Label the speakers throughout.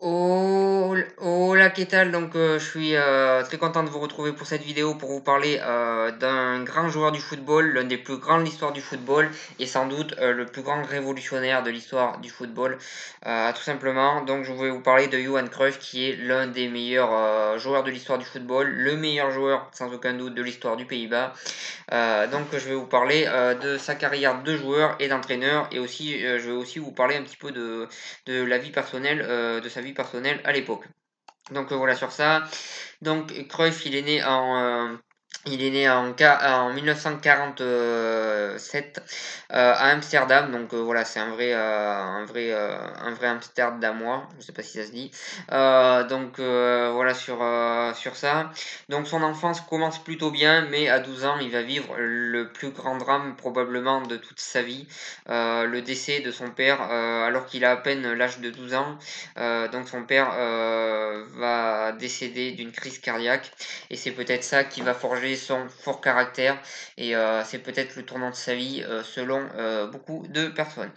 Speaker 1: Oh, Donc, euh, je suis euh, très content de vous retrouver pour cette vidéo pour vous parler euh, d'un grand joueur du football, l'un des plus grands de l'histoire du football et sans doute le plus grand révolutionnaire de l'histoire du football, tout simplement. Donc, je vais vous parler de Johan Cruyff qui est l'un des meilleurs joueurs de l'histoire du football, le meilleur joueur sans aucun doute de l'histoire du Pays-Bas. Donc, je vais vous parler de sa carrière de joueur et d'entraîneur et aussi, je vais aussi vous parler un petit peu de, la vie personnelle, de sa vie personnelle à l'époque. Donc voilà sur ça. Donc Cruyff, il est né en, euh, il est né en, en 1947 euh, à Amsterdam, donc euh, voilà, c'est un vrai, euh, un vrai, euh, un vrai Amsterdamois, je sais pas si ça se dit. Donc voilà sur, sur ça. Donc son enfance commence plutôt bien, mais à 12 ans, il va vivre le plus grand drame probablement de toute sa vie, le décès de son père, alors qu'il a à peine l'âge de 12 ans. Donc son père va décéder d'une crise cardiaque, et c'est peut-être ça qui va forger son fort caractère et euh, c'est peut-être le tournant de sa vie euh, selon euh, beaucoup de personnes.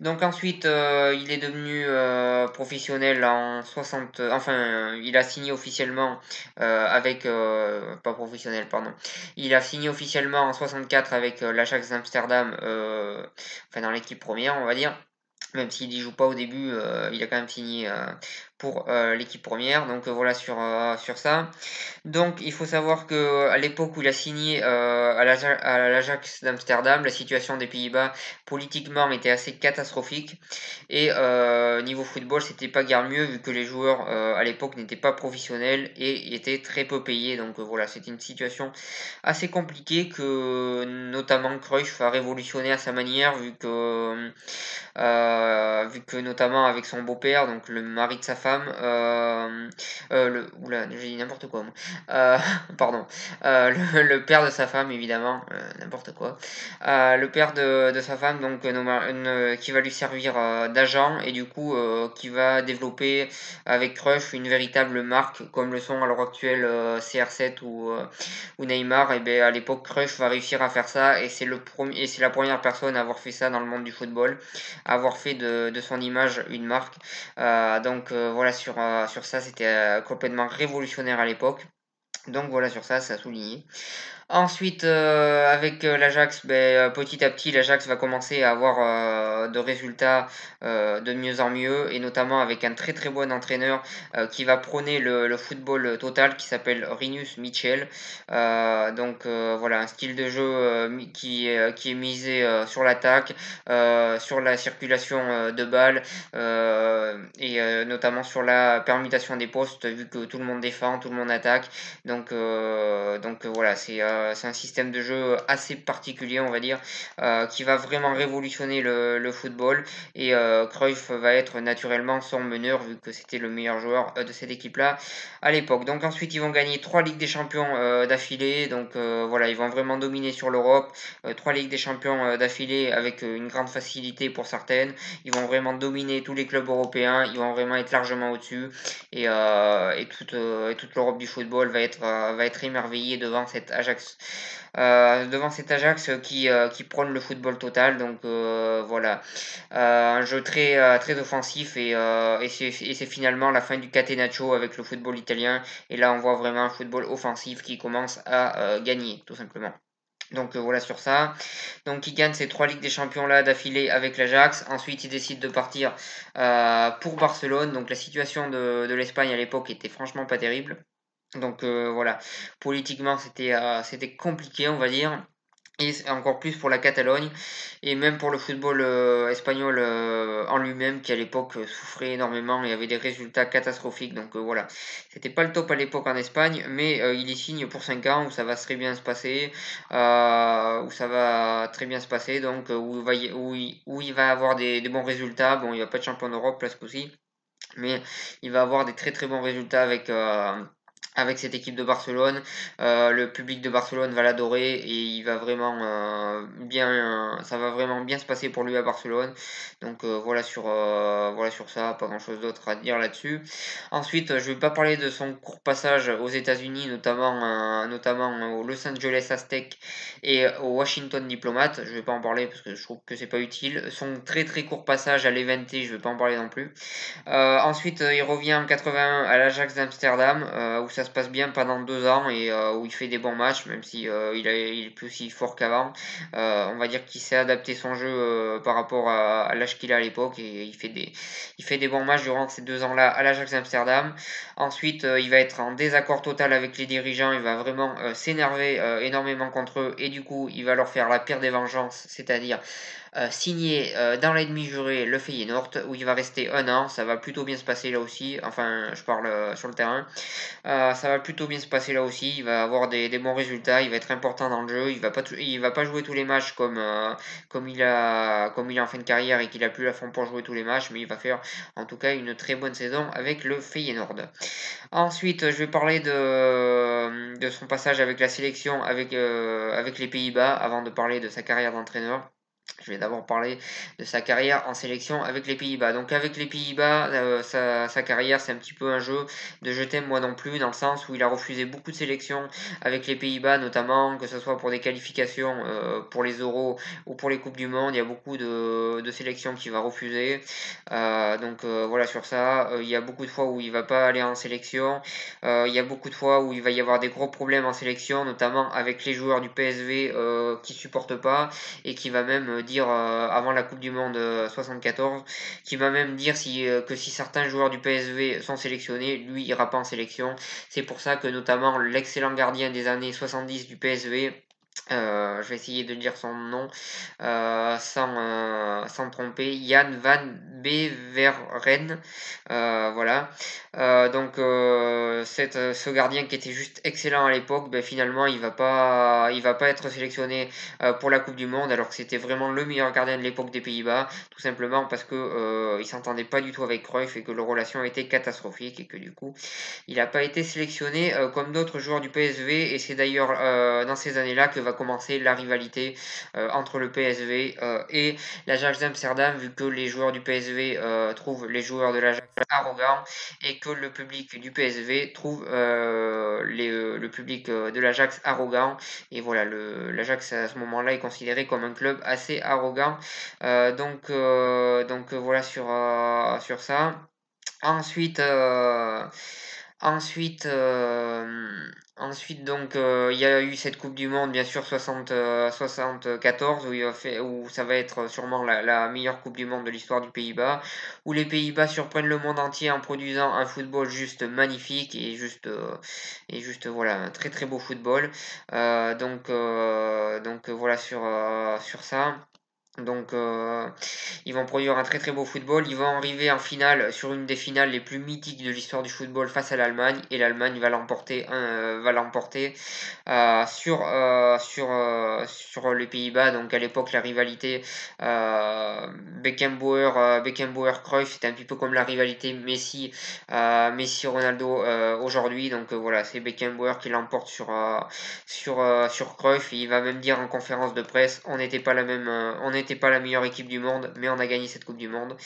Speaker 1: Donc ensuite, il est devenu professionnel en 60, enfin, il a signé officiellement avec, pas professionnel, pardon, il a signé officiellement en 64 avec l'Ajax d'Amsterdam, enfin dans l'équipe première, on va dire même s'il n'y joue pas au début, il a quand même signé pour euh, l'équipe première. Donc voilà sur, sur ça. Donc il faut savoir que à l'époque où il a signé à l'Ajax d'Amsterdam, la situation des Pays-Bas politiquement était assez catastrophique. Et niveau football, c'était pas guère mieux vu que les joueurs à l'époque n'étaient pas professionnels et étaient très peu payés. Donc voilà, c'était une situation assez compliquée que notamment Cruyff a révolutionné à sa manière vu que euh, vu que notamment avec son beau-père, donc le mari de sa femme, euh, euh, le, n'importe quoi. Euh, pardon, le, père de sa femme, évidemment, n'importe quoi. le père de, de, sa femme, donc qui va lui servir d'agent et du coup qui va développer avec Crush une véritable marque, comme le sont à l'heure actuelle CR7 ou, ou Neymar. Et bien à l'époque, Crush va réussir à faire ça et c'est le premier, et c'est la première personne à avoir fait ça dans le monde du football avoir fait de, de son image une marque. Donc voilà, sur, euh, sur ça, c'était euh, complètement révolutionnaire à l'époque. Donc voilà, sur ça, ça a souligné. Ensuite, euh, avec euh, l'Ajax, ben, euh, petit à petit, l'Ajax va commencer à avoir de résultats de mieux en mieux, et notamment avec un très très bon entraîneur qui va prôner le, football total, qui s'appelle Rinus Michel. donc voilà, un style de jeu qui, qui est misé sur l'attaque, sur la circulation de balles, et notamment sur la permutation des postes, vu que tout le monde défend, tout le monde attaque. Donc, donc voilà, c'est euh, c'est un système de jeu assez particulier, on va dire, euh, qui va vraiment révolutionner le, football. Et euh, Cruyff va être naturellement son meneur, vu que c'était le meilleur joueur de cette équipe-là à l'époque. Donc ensuite, ils vont gagner trois Ligues des Champions d'affilée. Donc voilà, ils vont vraiment dominer sur l'Europe. trois Ligues des Champions d'affilée avec une grande facilité pour certaines. Ils vont vraiment dominer tous les clubs européens. Ils vont vraiment être largement au-dessus. Et, et, toute, et toute l'Europe du football va être, va être émerveillée devant cet Ajax euh, devant cet Ajax qui, euh, qui prône le football total. Donc euh, voilà, un jeu très, très offensif et, et c'est finalement la fin du catenaccio avec le football italien. Et là, on voit vraiment un football offensif qui commence à gagner, tout simplement. Donc euh, voilà sur ça. Donc il gagne ces trois Ligues des Champions là d'affilée avec l'Ajax. Ensuite il décide de partir euh, pour Barcelone. Donc la situation de, de l'Espagne à l'époque était franchement pas terrible. Donc euh, voilà, politiquement c'était euh, c'était compliqué on va dire. Et encore plus pour la Catalogne et même pour le football euh, espagnol en lui-même qui à l'époque souffrait énormément et avait des résultats catastrophiques. Donc voilà, c'était pas le top à l'époque en Espagne, mais il y signe pour 5 ans où ça va très bien se passer, où ça va très bien se passer, donc où il va, avoir des, bons résultats. Bon, il va pas être champion d'Europe là ce coup-ci, mais il va avoir des très très bons résultats avec avec cette équipe de Barcelone. Euh, le public de Barcelone va l'adorer et il va vraiment euh, bien, ça va vraiment bien se passer pour lui à Barcelone. Donc euh, voilà sur voilà sur ça, pas grand chose d'autre à dire là-dessus. Ensuite, je vais pas parler de son court passage aux États-Unis, notamment notamment au Los Angeles Aztec et au Washington Diplomate. Je vais pas en parler parce que je trouve que c'est pas utile. Son très très court passage à l'Eventé, je vais pas en parler non plus. ensuite, il revient en 81 à l'Ajax d'Amsterdam où ça se passe bien pendant deux ans et euh, où il fait des bons matchs, même si euh, il, est plus aussi fort qu'avant. Euh, on va dire qu'il s'est adapté son jeu par rapport à, l'âge qu'il a à l'époque et il fait, des, il fait des bons matchs durant ces deux ans-là à l'Ajax Amsterdam. Ensuite, il va être en désaccord total avec les dirigeants, il va vraiment s'énerver énormément contre eux et du coup, il va leur faire la pire des vengeances, c'est-à-dire euh, signé euh, dans l'ennemi juré le Feyenoord où il va rester un an. Ça va plutôt bien se passer là aussi. Enfin, je parle euh, sur le terrain. ça va plutôt bien se passer là aussi. Il va avoir des, bons résultats. Il va être important dans le jeu. Il va pas il va pas jouer tous les matchs comme comme il a comme il est en fin de carrière et qu'il a plus la forme pour jouer tous les matchs, mais il va faire en tout cas une très bonne saison avec le Feyenoord. Ensuite, je vais parler de, de son passage avec la sélection avec avec les Pays-Bas avant de parler de sa carrière d'entraîneur. Je vais d'abord parler de sa carrière en sélection avec les Pays-Bas. Donc avec les Pays-Bas, euh, sa, carrière c'est un petit peu un jeu de je moi non plus, dans le sens où il a refusé beaucoup de sélections avec les Pays-Bas, notamment que ce soit pour des qualifications euh, pour les euros ou pour les Coupes du Monde. Il y a beaucoup de, de sélections qu'il va refuser. Euh, donc voilà sur ça. il y a beaucoup de fois où il va pas aller en sélection. il y a beaucoup de fois où il va y avoir des gros problèmes en sélection, notamment avec les joueurs du PSV qui supportent pas et qui va même dire euh, avant la Coupe du Monde 74, euh, qui va même dire euh, que si certains joueurs du PSV sont sélectionnés, lui ira pas en sélection. C'est pour ça que notamment l'excellent gardien des années 70 du PSV, je vais essayer de dire son nom sans, sans tromper. Yann Van Beveren. voilà. donc cette, ce gardien qui était juste excellent à l'époque, ben, finalement il va pas il va pas être sélectionné pour la Coupe du Monde alors que c'était vraiment le meilleur gardien de l'époque des Pays-Bas, tout simplement parce que il s'entendait pas du tout avec Cruyff et que leur relation était catastrophique et que du coup il n'a pas été sélectionné comme d'autres joueurs du PSV et c'est d'ailleurs dans ces années-là que commencer la rivalité euh, entre le PSV euh, et l'Ajax d'Amsterdam, vu que les joueurs du PSV euh, trouvent les joueurs de l'Ajax arrogants et que le public du PSV trouve le public de l'Ajax arrogant. Et voilà, l'Ajax à ce moment-là est considéré comme un club assez arrogant. donc, donc voilà sur ça. Ensuite, ensuite, Ensuite, donc, euh, il y a eu cette Coupe du Monde, bien sûr, 60, 74, où, il où ça va être sûrement la, meilleure Coupe du Monde de l'histoire du Pays-Bas, où les Pays-Bas surprennent le monde entier en produisant un football juste magnifique et juste, euh, et juste voilà, un très très beau football. Euh, donc, donc voilà sur ça. Donc, euh, ils vont produire un très très beau football. Ils vont arriver en finale sur une des finales les plus mythiques de l'histoire du football face à l'Allemagne. Et l'Allemagne va l'emporter, euh, va l'emporter euh, sur, sur, sur les Pays-Bas. Donc, à l'époque, la rivalité Beckenbauer, Beckenbauer c'était un petit peu comme la rivalité Messi, Messi Ronaldo aujourd'hui. Donc, voilà, c'est Beckenbauer qui l'emporte sur, sur, sur Cruyff. il va même dire en conférence de presse on n'était pas la même. on pas la meilleure équipe du monde, mais on a gagné cette Coupe du Monde.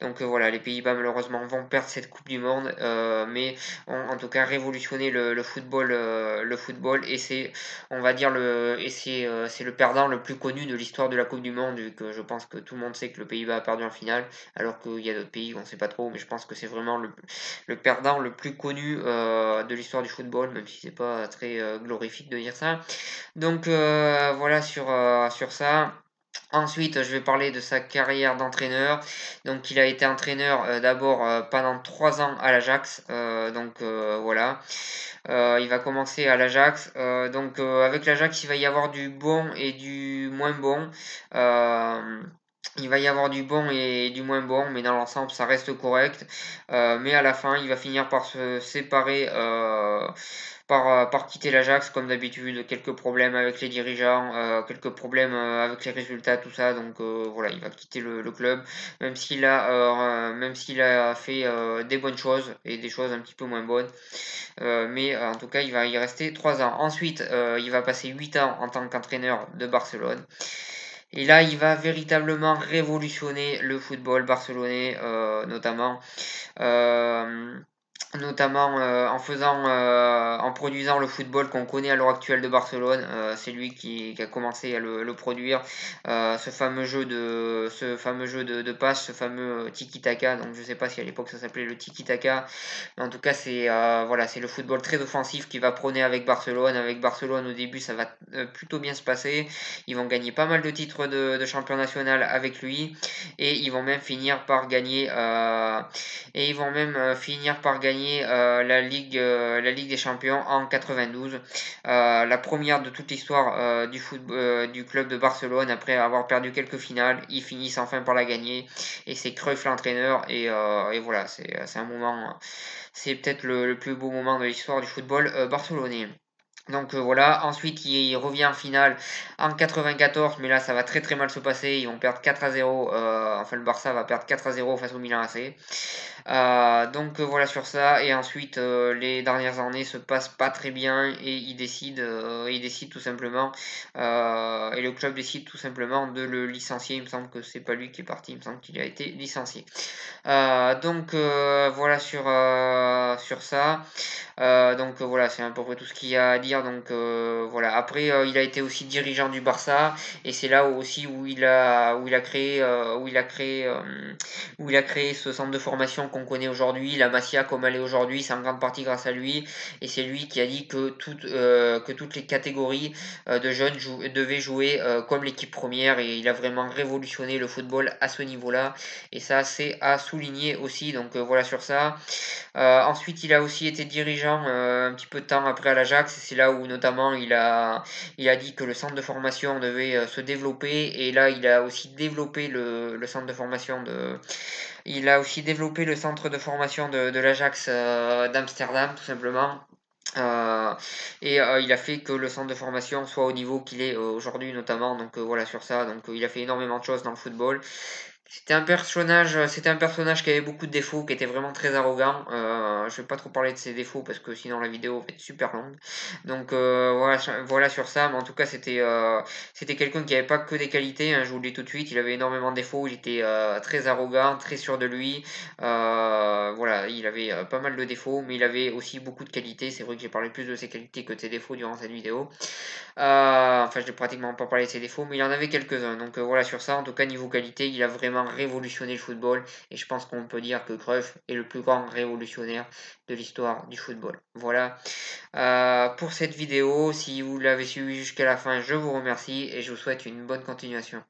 Speaker 1: Donc euh, voilà, les Pays-Bas malheureusement vont perdre cette Coupe du Monde, euh, mais ont en tout cas révolutionné le, football, euh, le football, et c'est, on va dire le, et c'est, c'est le perdant le plus connu de l'histoire de la Coupe du Monde, vu que je pense que tout le monde sait que le Pays-Bas a perdu en finale, alors qu'il y a d'autres pays, on ne sait pas trop, mais je pense que c'est vraiment le, le perdant le plus connu de l'histoire du football, même si c'est pas très glorifique de dire ça. Donc voilà sur, sur ça. Ensuite, je vais parler de sa carrière d'entraîneur. Donc, il a été entraîneur euh, d'abord euh, pendant trois ans à l'Ajax. Euh, donc, voilà. il va commencer à l'Ajax. donc, avec l'Ajax, il va y avoir du bon et du moins bon. Il va y avoir du bon et du moins bon, mais dans l'ensemble, ça reste correct. Euh, mais à la fin, il va finir par se séparer, euh, par, par, quitter l'Ajax, comme d'habitude. Quelques problèmes avec les dirigeants, euh, quelques problèmes avec les résultats, tout ça. Donc voilà, il va quitter le, le club, même s'il a, même s'il a fait des bonnes choses et des choses un petit peu moins bonnes. mais en tout cas, il va y rester 3 ans. Ensuite, il va passer 8 ans en tant qu'entraîneur de Barcelone. Et là, il va véritablement révolutionner le football barcelonais, euh, notamment. Notamment euh, en faisant euh, en produisant le football qu'on connaît à l'heure actuelle de Barcelone euh, c'est lui qui, a commencé à le, produire. Ce fameux jeu de ce fameux jeu de passe ce fameux tiki taka donc je sais pas si à l'époque ça s'appelait le tiki taka mais en tout cas c'est voilà c'est le football très offensif qui va prôner avec Barcelone. Avec Barcelone au début ça va plutôt bien se passer. Ils vont gagner pas mal de titres de, de champion national avec lui. Et ils vont même finir par gagner et ils vont même finir par gagner euh, la, Ligue, euh, la Ligue des Champions en 92. Euh, la première de toute l'histoire du, club de Barcelone après avoir perdu quelques finales. Ils finissent enfin par la gagner. Et c'est Cruyff l'entraîneur. Et, voilà, c'est un moment. C'est peut-être le, plus beau moment de l'histoire du football barcelonais. Donc euh, voilà, ensuite il revient en finale en 94, mais là ça va très très mal se passer, ils vont perdre 4 à 0, euh, enfin le Barça va perdre 4 à 0 face au Milan AC. Euh, donc voilà sur ça, et ensuite les dernières années se passent pas très bien et il décide, il décide tout simplement, et le club décide tout simplement de le licencier, il me semble que c'est pas lui qui est parti, il me semble qu'il a été licencié. donc voilà sur, sur ça. Donc voilà, c'est à peu près tout ce qu'il y a à dire. Donc euh, voilà. Après, il a été aussi dirigeant du Barça et c'est là aussi où il a où il a créé où il a créé où il a créé ce centre de formation qu'on connaît aujourd'hui, la Masia comme elle est aujourd'hui, c'est en grande partie grâce à lui et c'est lui qui a dit que toutes que toutes les catégories de jeunes devaient jouer comme l'équipe première et il a vraiment révolutionné le football à ce niveau-là et ça c'est à souligner aussi. Donc voilà sur ça. ensuite, il a aussi été dirigeant euh, un petit peu de temps après à l'Ajax. C'est là où notamment il a, il a dit que le centre de formation devait euh, se développer. Et là, il a aussi développé le, le centre de formation de... Il a aussi développé le centre de formation de, de l'Ajax euh, d'Amsterdam, tout simplement. et il a fait que le centre de formation soit au niveau qu'il est aujourd'hui notamment donc voilà sur ça donc il a fait énormément de choses dans le football c'était un personnage, euh, c'était un personnage qui avait beaucoup de défauts, qui était vraiment très arrogant. Euh, je vais pas trop parler de ses défauts parce que sinon la vidéo va être super longue. Donc euh, voilà, voilà sur ça. Mais en tout cas, c'était euh, quelqu'un qui avait pas que des qualités. Hein, je vous le dis tout de suite. Il avait énormément de défauts. Il était très arrogant, très sûr de lui. voilà, il avait pas mal de défauts, mais il avait aussi beaucoup de qualités. C'est vrai que j'ai parlé plus de ses qualités que de ses défauts durant cette vidéo. enfin, je n'ai pratiquement pas parlé de ses défauts, mais il en avait quelques-uns. Donc voilà sur ça. En tout cas, niveau qualité, il a vraiment révolutionné le football et je pense qu'on peut dire que Cruyff est le plus grand révolutionnaire de l'histoire du football. Voilà euh, pour cette vidéo. Si vous l'avez suivi jusqu'à la fin, je vous remercie et je vous souhaite une bonne continuation.